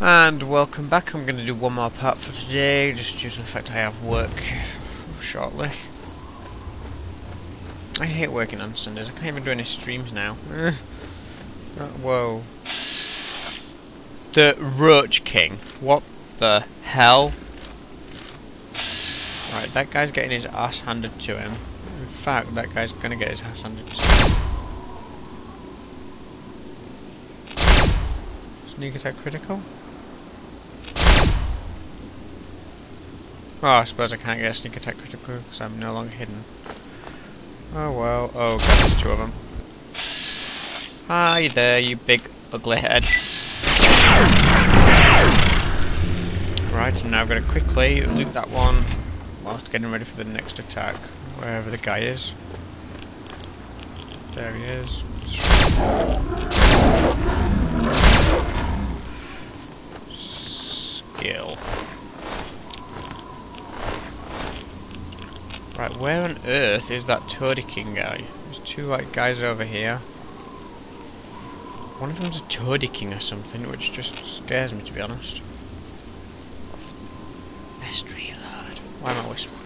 And welcome back. I'm going to do one more part for today, just due to the fact I have work shortly. I hate working on Sundays. I can't even do any streams now. Uh, whoa. The Roach King. What the hell? Right, that guy's getting his ass handed to him. In fact, that guy's gonna get his ass handed to him. Sneak attack critical? Oh, I suppose I can't get a sneak attack critical because I'm no longer hidden. Oh well. Oh god, there's two of them. Hi there, you big ugly head. Right, now I'm going to quickly loot that one whilst getting ready for the next attack, wherever the guy is. There he is. Right, where on earth is that Toady King guy? There's two like guys over here. One of them's a Toady King or something, which just scares me to be honest. Best reload. Why am I whispering?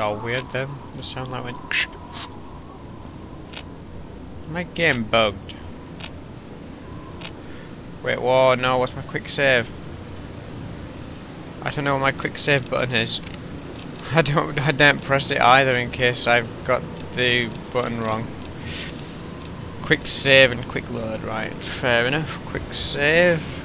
So weird then. The sound like went. My game bugged. Wait, whoa, no, what's my quick save? I don't know what my quick save button is. I don't I don't press it either in case I've got the button wrong. Quick save and quick load, right, fair enough. Quick save.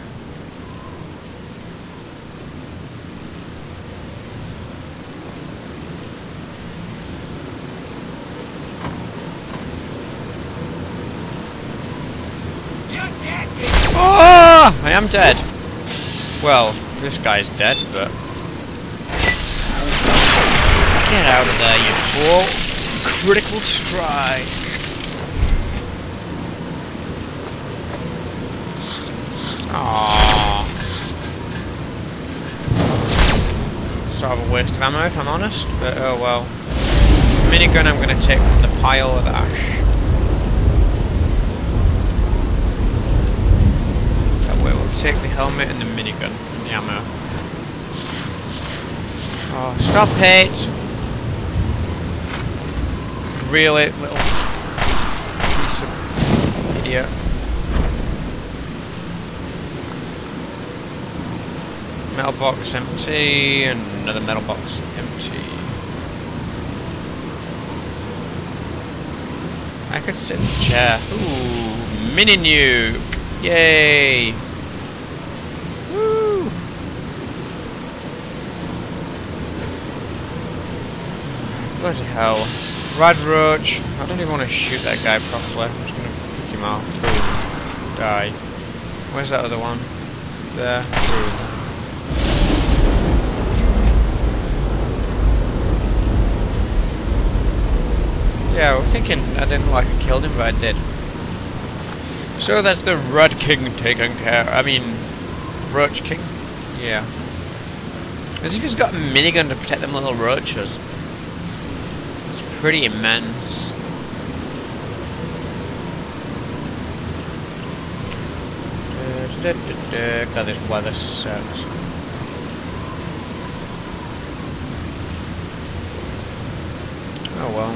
Oh, I am dead. Well, this guy's dead, but... Get out of there, you fool! Critical strike! Aww. Sort of a waste of ammo, if I'm honest, but oh well. Minigun I'm going to take from the pile of ash. Take the helmet and the minigun and the ammo. Oh, stop it! Really, little piece of idiot. Metal box empty, and another metal box empty. I could sit in the chair. Ooh, mini nuke! Yay! Bloody hell. Rad Roach. I don't even want to shoot that guy properly. I'm just going to pick him off. Boom. Die. Where's that other one? There. Boom. Yeah, I was thinking I didn't like I killed him, but I did. So that's the Red King taken care I mean, Roach King? Yeah. As if he's got a minigun to protect them little roaches pretty immense. This weather sucks. Oh well.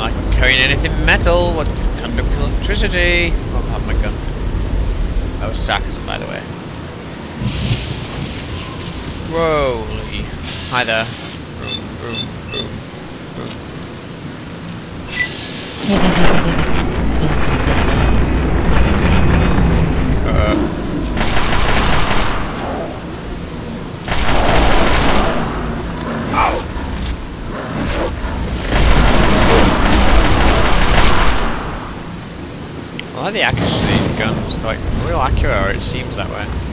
I'm carrying anything metal. What conduct electricity? Oh, I'll have my gun. Oh, that was sarcasm, by the way. Whoa. Hi there. Boom, boom. uh. I like the accuracy of these guns, like real accurate, or it seems that way.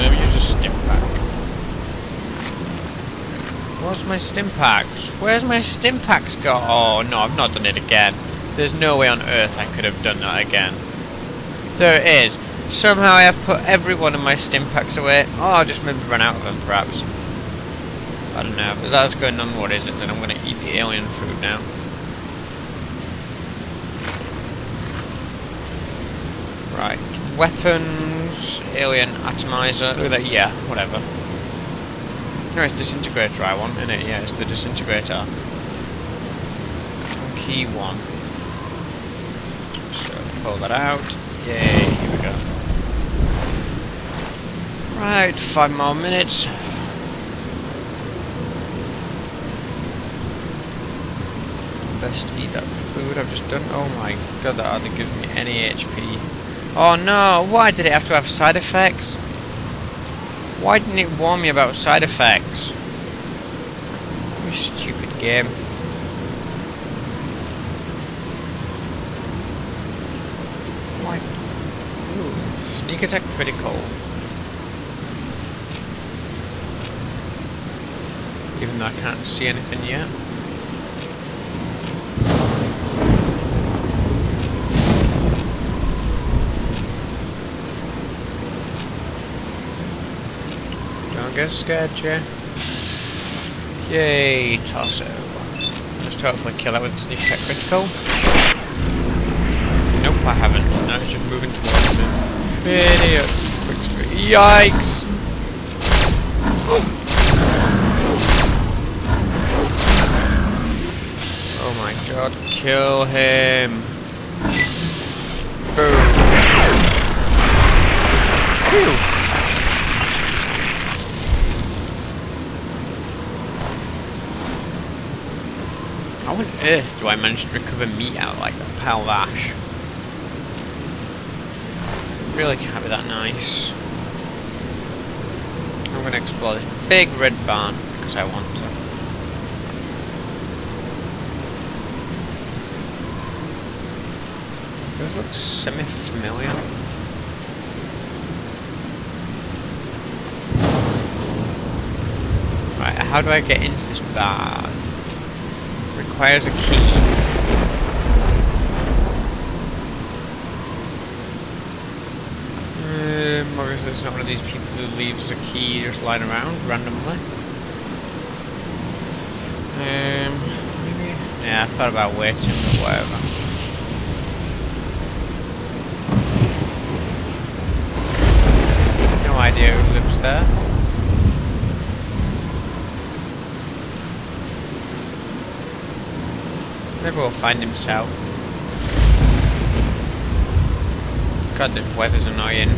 Me use a stim pack. Where's my stim packs? Where's my stim packs go? Oh no, I've not done it again. There's no way on earth I could have done that again. There it is. Somehow I have put every one of my stim packs away. Oh, I'll just maybe run out of them, perhaps. I don't know, but that's going on what is it, then I'm going to eat the alien food now. Right, weapons, alien atomizer, look at that, yeah, whatever. No, it's disintegrator I want, isn't it? Yeah, it's the disintegrator. Key one. So, pull that out. Yay, here we go. Right, five more minutes. Best eat that food I've just done. Oh my god, that hardly gives me any HP. Oh no, why did it have to have side effects? Why didn't it warn me about side effects? You stupid game. Why? Ooh, sneak attack critical. Even though I can't see anything yet. Don't get scared, Jay. Yay. Just hopefully kill it with sneak attack critical. Nope, I haven't. Now it's just moving towards. Quick speed. Yikes! Oh my god, kill him! Earth do I manage to recover meat out like that? Pal Vash. Really can't be that nice. I'm gonna explore this big red barn because I want to. Those look semi-familiar. Right, how do I get into this barn? Requires a key. Um, obviously it's not one of these people who leaves a key just lying around randomly. Um, maybe? Yeah, I thought about waiting or whatever. No idea who lives there. We'll find himself. God, the weather's annoying. In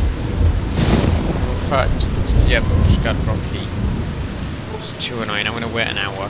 fact, yeah, got Rocky. It's too annoying. I'm gonna wait an hour.